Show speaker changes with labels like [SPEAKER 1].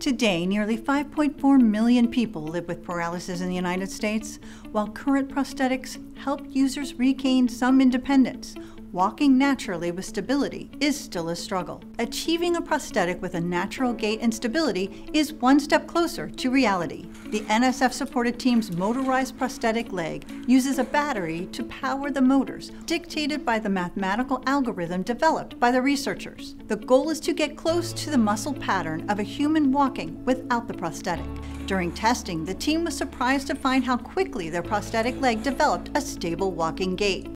[SPEAKER 1] Today, nearly 5.4 million people live with paralysis in the United States, while current prosthetics help users regain some independence walking naturally with stability is still a struggle. Achieving a prosthetic with a natural gait and stability is one step closer to reality. The NSF supported team's motorized prosthetic leg uses a battery to power the motors, dictated by the mathematical algorithm developed by the researchers. The goal is to get close to the muscle pattern of a human walking without the prosthetic. During testing, the team was surprised to find how quickly their prosthetic leg developed a stable walking gait.